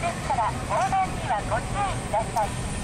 ですから横断にはご注意ください。